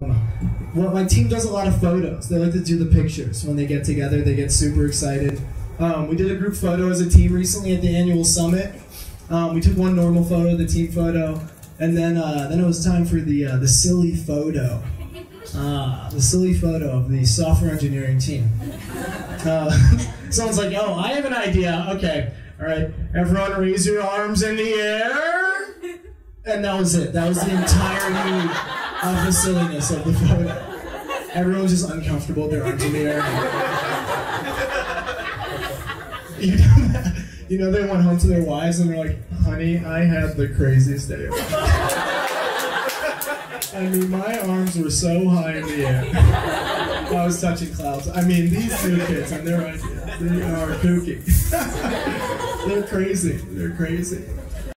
Well, my team does a lot of photos. They like to do the pictures when they get together. They get super excited. Um, we did a group photo as a team recently at the annual summit. Um, we took one normal photo, the team photo, and then uh, then it was time for the uh, the silly photo. Uh, the silly photo of the software engineering team. Uh, someone's like, "Oh, I have an idea." Okay, all right, everyone, raise your arms in the air, and that was it. That was the entirety of the silliness of the photo. Everyone's just uncomfortable their arms in the air. You know, you know, they went home to their wives and they're like, honey, I had the craziest day. I mean, my arms were so high in the air. I was touching clouds. I mean, these two kids and their ideas, they are kooky. They're crazy. They're crazy.